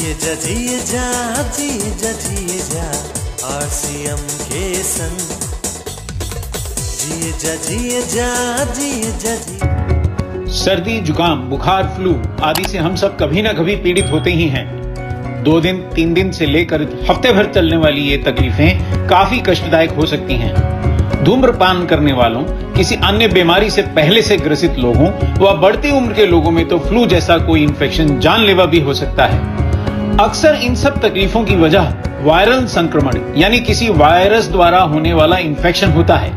जिए जा जिए जा जा जा आरसीएम के संग। जिए जा जिए जा सर्दी, जुकाम, बुखार, फ्लू आदि से हम सब कभी ना कभी पीड़ित होते ही हैं। दो दिन, तीन दिन से लेकर हफ़्ते भर चलने वाली ये तकलीफें काफ़ी कष्टदायक हो सकती हैं। धूम्रपान करने वालों, किसी अन्य बीमारी से पहले से ग्रसित लोगों व बढ़ती उम्र के लोगों में तो फ्लू जैसा कोई इन्फेक्शन जानलेवा भी हो सकता है। अक्सर इन सब तकलीफों की वजह वायरल संक्रमण, यानी किसी वायरस द्वारा होने वाला इन्फेक्शन होता है।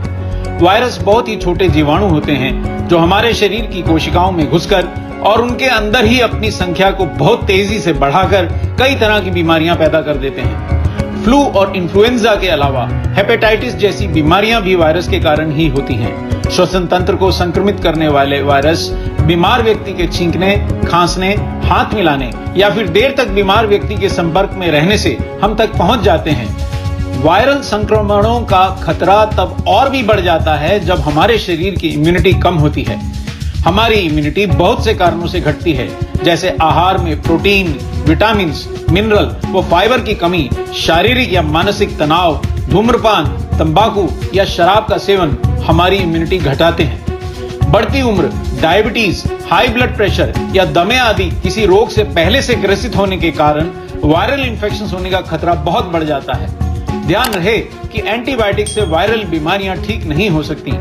वायरस बहुत ही छोटे जीवाणु होते हैं, जो हमारे शरीर की कोशिकाओं में घुसकर और उनके अंदर ही अपनी संख्या को बहुत तेज़ी से बढ़ाकर कई तरह की बीमारियाँ पैदा कर देते हैं। फ्लू और इन्फ्लुएंजा के अलावा हेपेटाइटिस जैसी बीमारियाँ भी वायरस के कारण ही होती हैं। श्वसन तंत्र को संक्रमित करने वाले वायरस बीमार व्यक्ति के छींकने, खांसने, हाथ मिलाने या फिर देर तक बीमार व्यक्ति के संपर्क में रहने से हम तक पहुँच जाते हैं। वायरल संक्रमणों का खतरा तब और भी बढ़ जाता है जब हमारे शरीर की इम्यूनिटी कम होती है। हमारी इम्यूनिटी बहुत से कारणों से घटती है, जैसे आहार में प्रोटीन विटामिन मिनरल व फाइबर की कमी, शारीरिक या मानसिक तनाव, धूम्रपान तंबाकू या शराब का सेवन हमारी इम्यूनिटी घटाते हैं। बढ़ती उम्र डायबिटीज़ हाई ब्लड प्रेशर या दमे आदि किसी रोग से पहले से ग्रसित होने के कारण वायरल इन्फेक्शन होने का खतरा बहुत बढ़ जाता है। ध्यान रहे कि एंटीबायोटिक से वायरल बीमारियाँ ठीक नहीं हो सकती।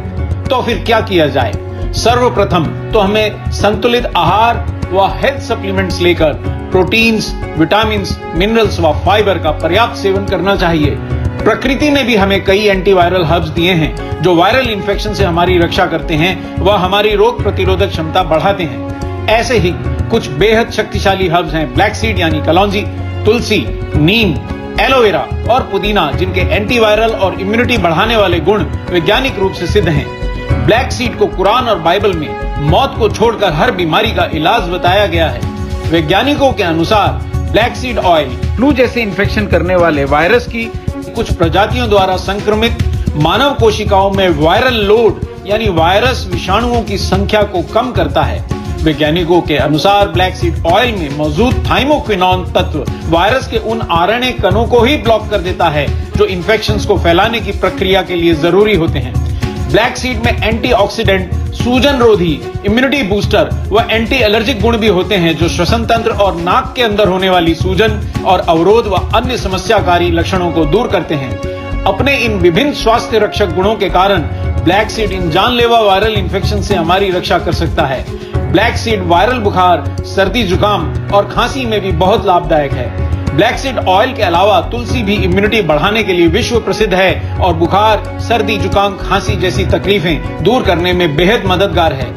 तो फिर क्या किया जाए? सर्वप्रथम तो हमें संतुलित आहार व हेल्थ सप्लीमेंट्स लेकर प्रोटीन्स विटामिन मिनरल्स व फाइबर का पर्याप्त सेवन करना चाहिए। प्रकृति ने भी हमें कई एंटीवायरल हर्ब्स दिए हैं, जो वायरल इन्फेक्शन से हमारी रक्षा करते हैं, व हमारी रोग प्रतिरोधक क्षमता बढ़ाते हैं। ऐसे ही, कुछ बेहद शक्तिशाली हर्ब्स हैं ब्लैक सीड यानी कलौजी, तुलसी, नीम एलोवेरा और पुदीना, जिनके एंटीवायरल और इम्यूनिटी बढ़ाने वाले गुण वैज्ञानिक रूप से सिद्ध हैं। ब्लैक सीड को कुरान और बाइबल में मौत को छोड़कर हर बीमारी का इलाज बताया गया है। वैज्ञानिकों के अनुसार ब्लैक सीड ऑयल फ्लू जैसे इन्फेक्शन करने वाले वायरस की कुछ प्रजातियों द्वारा संक्रमित मानव कोशिकाओं में वायरल लोड, यानी वायरस विषाणुओं की संख्या को कम करता है। वैज्ञानिकों के अनुसार ब्लैक सीड ऑयल में मौजूद थाइमोक्विनॉन तत्व वायरस के उन आरएनए कणों को ही ब्लॉक कर देता है, जो इन्फेक्शन को फैलाने की प्रक्रिया के लिए ज़रूरी होते हैं। ब्लैक सीड में एंटीऑक्सीडेंट, सूजन रोधी इम्यूनिटी बूस्टर व एंटी एलर्जिक गुण भी होते हैं जो श्वसन तंत्र और नाक के अंदर होने वाली सूजन और अवरोध व अन्य समस्याकारी लक्षणों को दूर करते हैं। अपने इन विभिन्न स्वास्थ्य रक्षक गुणों के कारण ब्लैक सीड इन जानलेवा वायरल इन्फेक्शन से हमारी रक्षा कर सकता है। ब्लैक सीड वायरल बुखार, सर्दी जुकाम और खांसी में भी बहुत लाभदायक है। ब्लैक सीड ऑयल के अलावा तुलसी भी इम्यूनिटी बढ़ाने के लिए विश्व प्रसिद्ध है और बुखार, सर्दी, जुकाम, खांसी जैसी तकलीफें दूर करने में बेहद मददगार है।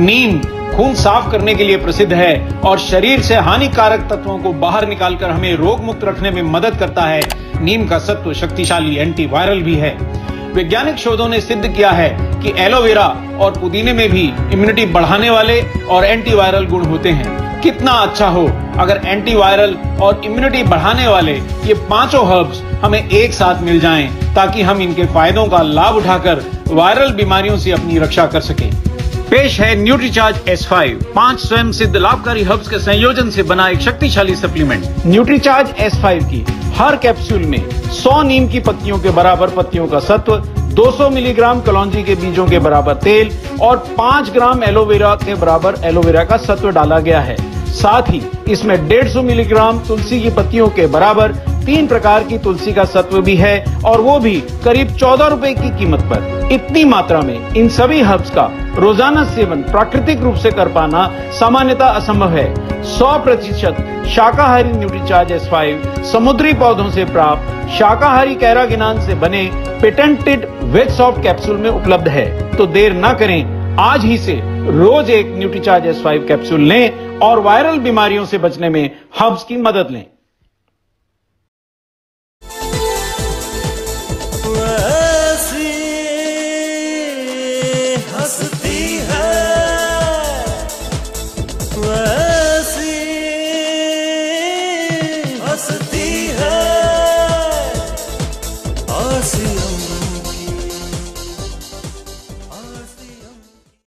नीम, खून साफ़ करने के लिए प्रसिद्ध है और शरीर से हानिकारक तत्वों को बाहर निकालकर हमें रोग मुक्त रखने में मदद करता है। नीम का सत्व शक्तिशाली एंटीवायरल भी है। वैज्ञानिक शोधों ने सिद्ध किया है कि एलोवेरा और पुदीने में भी इम्यूनिटी बढ़ाने वाले और एंटीवायरल गुण होते हैं। कितना अच्छा हो अगर एंटीवायरल और इम्यूनिटी बढ़ाने वाले ये पाँचों हर्ब्स हमें एक साथ मिल जाएँ, ताकि हम इनके फायदों का लाभ उठाकर वायरल बीमारियों से अपनी रक्षा कर सकें। पेश है न्यूट्रीचार्ज S5 पाँच स्वयं सिद्ध लाभकारी हर्ब्स के संयोजन से बना एक शक्तिशाली सप्लीमेंट न्यूट्रीचार्ज S5 की हर कैप्सूल में 100 नीम की पत्तियों के बराबर पत्तियों का सत्व 200 मिलीग्राम कलौंजी के बीजों के बराबर तेल और 5 ग्राम एलोवेरा के बराबर एलोवेरा का सत्व डाला गया है। साथ ही इसमें 150 मिलीग्राम तुलसी की पत्तियों के बराबर तीन प्रकार की तुलसी का सत्व भी है और वो भी करीब चौदह रुपए की कीमत पर। इतनी मात्रा में इन सभी हर्ब्स का रोज़ाना सेवन प्राकृतिक रूप से कर पाना सामान्यता असंभव है। 100 प्रतिशत शाकाहारी न्यूट्रीचार्ज एस फाइव समुद्री पौधों से प्राप्त शाकाहारी कैरागिनान से बने पेटेंटेड वेज सॉफ्ट कैप्सूल में उपलब्ध है। तो देर न करें, आज ही से रोज एक न्यूट्रीचार्ज एस फाइव कैप्सूल लें और वायरल बीमारियों से बचने में हब्स की मदद लें। हंसती है